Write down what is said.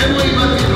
Emily Buckingham.